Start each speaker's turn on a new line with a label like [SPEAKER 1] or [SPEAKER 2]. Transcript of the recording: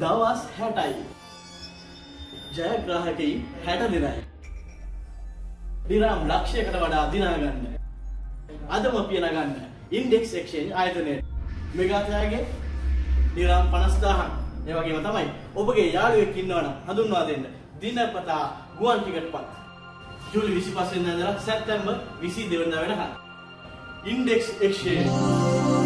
[SPEAKER 1] දවස් හැටයි. ජයග්‍රාහකයින් හැට දෙනයි. දිරම් ලක්ෂයකට වඩා දිනාගන්න. අදම පියනගන්න. ඉන්ඩෙක්ස් එක්ෂේන් ආයතනයට මෙගාතයාගේ දිරම් පනස්දාහන්. ඒවගේම තමයි ඔබගේ යාළුවෙක් ඉන්නවන හඳුන්වා දෙන්න. දිනපතා ගුවන් ටිකට් පත්. ජුලි විසි පස්සෙන් දර සැත්තැම්බ විසි දෙවන්න වෙනහන් ඉන්ඩෙක්ස් එක්ෂේ